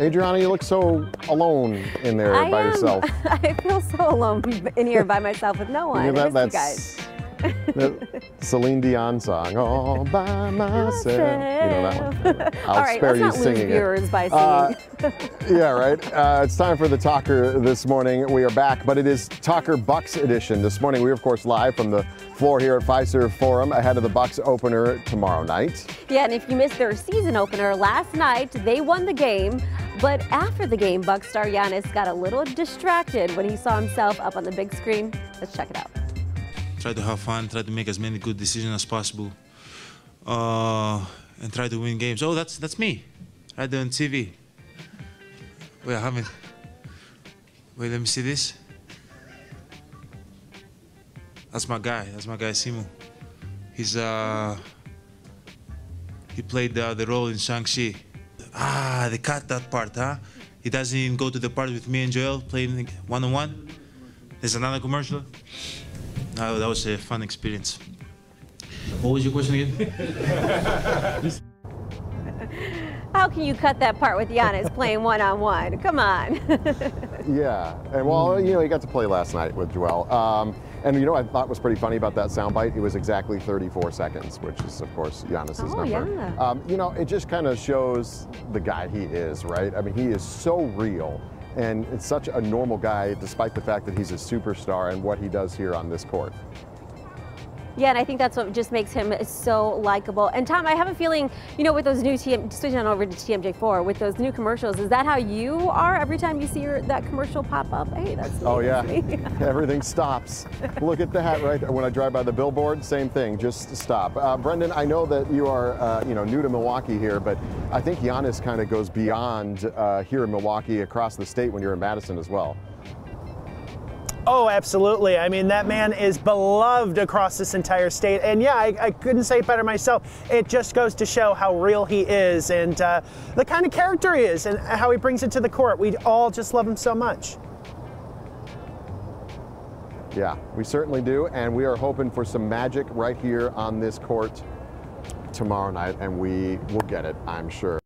Adriana, you look so alone in there I by am. yourself. I feel so alone in here by myself with no one. You know, that- miss you guys. that's Celine Dion song, All by Myself. You know that one? I'll All right, spare let's you not lose singing it. by Uh, singing. Yeah, right. Uh, it's time for the Talker this morning. We are back, but it is Talker Bucks edition. This morning, we're of course live from the floor here at Fiserv Forum ahead of the Bucks opener tomorrow night. yeah, and if you missed their season opener last night, they won the game. But after the game, Bucks star Giannis got a little distracted when he saw himself up on the big screen. Let's check it out. try to have fun, try to make as many good decisions as possible, uh, and try to win games. Oh, that's that's me, right there on TV. Wait, I haven't. Wait, let me see this. That's my guy. That's my guy, Simu. He's uh. He played uh, the role in Shang-Chi. Ah, they cut that part, huh? He doesn't even go to the part with me and Joel playing one-on-one. There's another commercial. Uh, that was a fun experience. What was your question again? How can you cut that part with Giannis playing one on one? Come on. Yeah, and well, you know, he got to play last night with Joel. Um, and you know, I thought was pretty funny about that soundbite. It was exactly 34 seconds, which is, of course, Giannis's Oh, number. yeah. Um, you know, it just kind of shows the guy he is, right? I mean, he is so real, and it's such a normal guy, despite the fact that he's a superstar and what he does here on this court. Yeah, and I think that's what just makes him so likable. And Tom, I have a feeling, you know, with those new TM, switching on over to TMJ4, with those new commercials, is that how you are every time you see your, that commercial pop up? Hey, that's me, Oh yeah, everything stops. Look at that right there. When I drive by the billboard, same thing, just stop. Uh, Brendan, I know that you are, uh, you know, new to Milwaukee here, but I think Giannis kind of goes beyond uh, here in Milwaukee, across the state when you're in Madison as well. Oh, absolutely. I mean, that man is beloved across this entire state. And yeah, I, I couldn't say it better myself. It just goes to show how real he is and uh, the kind of character he is and how he brings it to the court. We all just love him so much. Yeah, we certainly do, and we are hoping for some magic right here on this court tomorrow night, and we will get it, I'm sure.